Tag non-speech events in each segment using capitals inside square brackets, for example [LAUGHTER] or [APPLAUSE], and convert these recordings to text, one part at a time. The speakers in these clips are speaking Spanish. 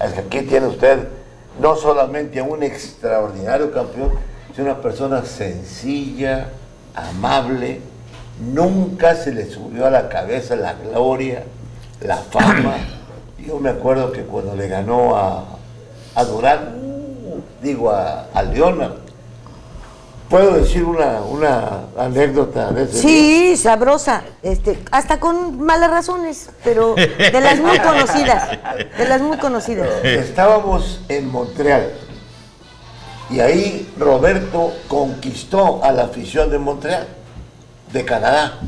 aquí tiene usted no solamente a un extraordinario campeón, sino una persona sencilla, amable, nunca se le subió a la cabeza la gloria, la fama. [COUGHS] Yo me acuerdo que cuando le ganó a, a Durán, digo a, a Leonard, ¿puedo decir una, una anécdota de ese día? Sí, sabrosa, este, hasta con malas razones, pero de las muy conocidas, de las muy conocidas. Estábamos en Montreal y ahí Roberto conquistó a la afición de Montreal, de Canadá,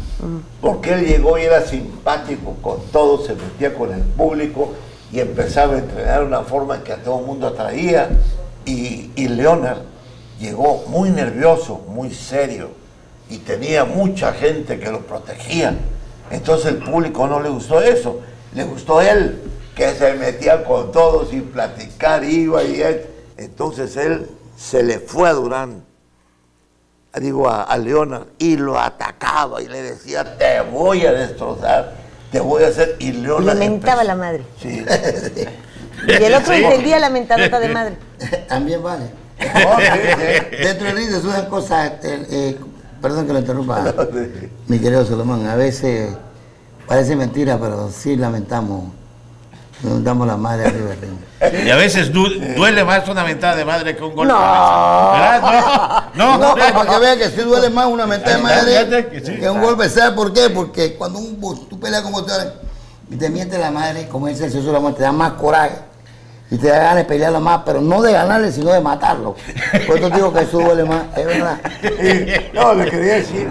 porque él llegó y era simpático con todo, se metía con el público y empezaba a entrenar de una forma que a todo el mundo atraía. Y, y Leonard llegó muy nervioso, muy serio y tenía mucha gente que lo protegía. Entonces el público no le gustó eso, le gustó él, que se metía con todos sin platicar, iba y él. Entonces él se le fue a Durán, digo a, a Leonard, y lo atacaba y le decía, te voy a destrozar, te voy a hacer. Y Leonard Le mentaba empezó- la madre. Sí. Y el otro entendía la mentadota de madre. [LAUGHS] También vale. No, sí, sí. Dentro de ellos una cosa, este, eh, perdón que lo interrumpa, [LAUGHS] mi querido Solomón, a veces parece mentira, pero sí lamentamos, lamentamos la madre arriba. Y a veces du- duele más una mentada de madre que un golpe. No. ¿Verdad? No, No, no. pero para que vean que sí duele más una mentada de madre que sí. un golpe. ¿Sabes por qué? Porque cuando un, tú peleas con boxeadores y te miente la madre, como dice el Jesús Solomón, te da más coraje. Y te da ganas de pelearlo más, pero no de ganarle, sino de matarlo. Por eso digo que eso duele más, es verdad. [LAUGHS] No, le quería decir,